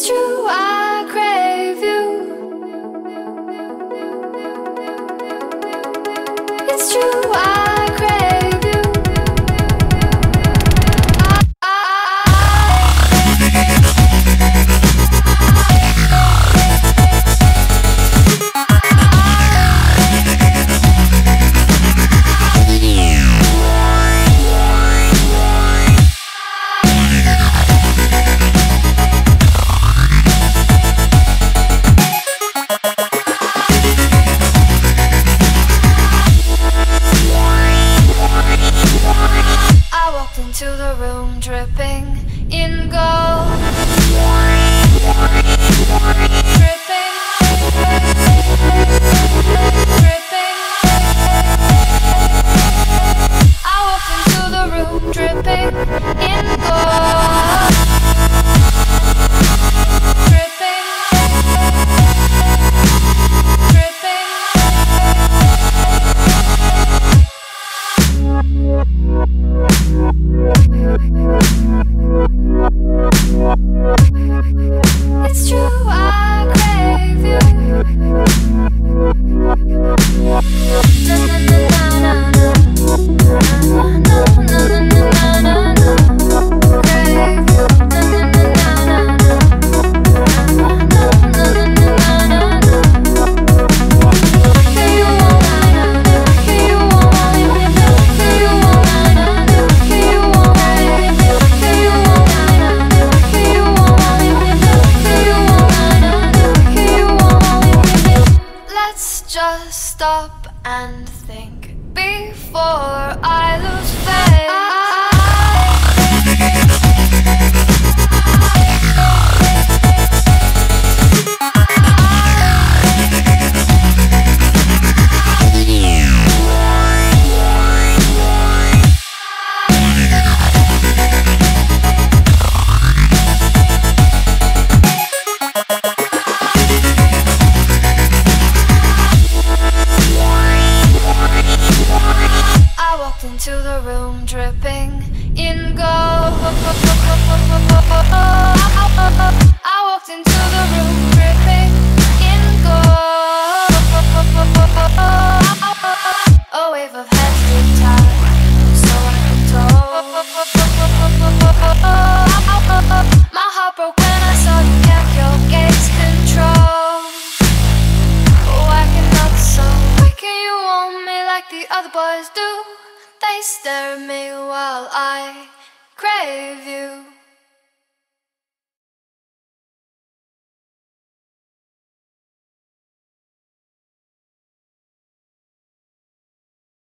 It's true, I crave you. Dripping in gold. Dripping. Dripping. I walked into the room dripping in gold. Just stop and think before I lose faith. Room dripping in gold. I walked into the room dripping in gold. A wave of heads being tied, so I can. My heart broke when I saw you kept your gaze control. Oh, Why cannot so? Why can you want me like the other boys do? They at me while I crave you.